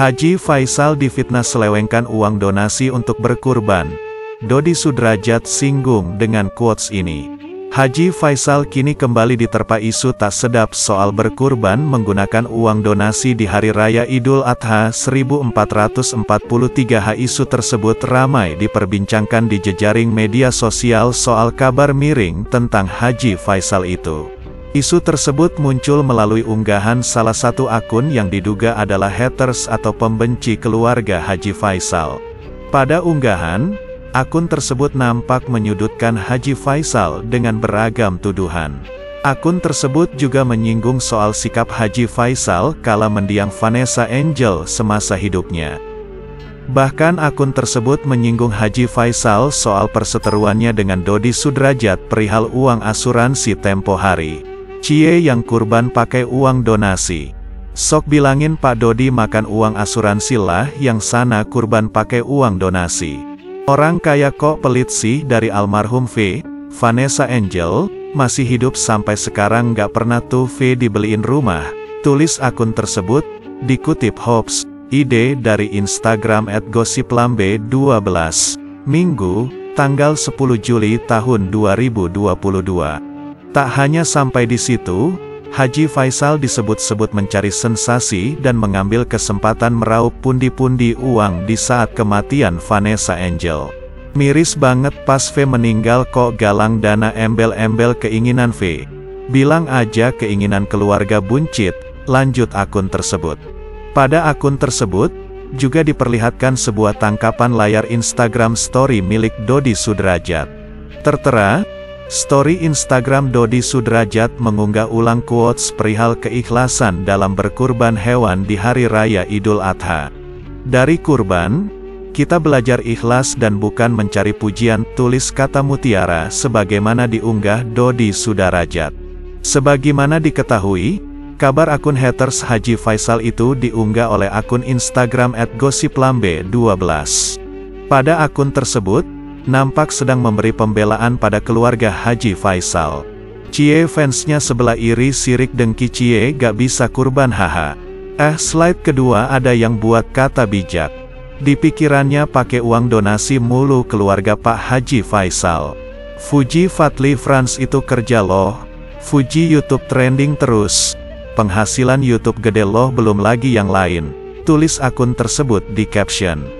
Haji Faisal difitnah selewengkan uang donasi untuk berkurban. Dodi Sudrajat singgung dengan quotes ini. Haji Faisal kini kembali diterpa isu tak sedap soal berkurban menggunakan uang donasi di Hari Raya Idul Adha 1443 H. Isu tersebut ramai diperbincangkan di jejaring media sosial soal kabar miring tentang Haji Faisal itu. Isu tersebut muncul melalui unggahan salah satu akun yang diduga adalah haters atau pembenci keluarga Haji Faisal. Pada unggahan, akun tersebut nampak menyudutkan Haji Faisal dengan beragam tuduhan. Akun tersebut juga menyinggung soal sikap Haji Faisal kala mendiang Vanessa Angel semasa hidupnya. Bahkan akun tersebut menyinggung Haji Faisal soal perseteruannya dengan Dodi Sudrajat perihal uang asuransi tempo hari. Cie yang kurban pakai uang donasi. Sok bilangin Pak Dodi makan uang asuransi lah yang sana kurban pakai uang donasi. Orang kaya kok pelit sih dari almarhum V, Vanessa Angel, masih hidup sampai sekarang gak pernah tuh V dibeliin rumah. Tulis akun tersebut, dikutip Hobbs, ide dari Instagram at gosiplambe 12, Minggu, tanggal 10 Juli tahun 2022. Tak hanya sampai di situ, Haji Faisal disebut-sebut mencari sensasi dan mengambil kesempatan meraup pundi-pundi uang di saat kematian Vanessa Angel. Miris banget pas V meninggal kok galang dana embel-embel keinginan V. Bilang aja keinginan keluarga buncit, lanjut akun tersebut. Pada akun tersebut, juga diperlihatkan sebuah tangkapan layar Instagram story milik Dodi Sudrajat. Tertera, Story Instagram Dodi Sudrajat mengunggah ulang quotes perihal keikhlasan dalam berkurban hewan di Hari Raya Idul Adha. Dari kurban, kita belajar ikhlas dan bukan mencari pujian, tulis kata mutiara sebagaimana diunggah Dodi Sudrajat. Sebagaimana diketahui, kabar akun haters Haji Faisal itu diunggah oleh akun Instagram @gosiplambe12. Pada akun tersebut, nampak sedang memberi pembelaan pada keluarga Haji Faisal. Cie fansnya sebelah iri sirik dengki Cie gak bisa kurban haha. Eh slide kedua ada yang buat kata bijak. Di pikirannya pakai uang donasi mulu keluarga Pak Haji Faisal. Fuji Fatli France itu kerja loh. Fuji YouTube trending terus. Penghasilan YouTube gede loh belum lagi yang lain. Tulis akun tersebut di caption.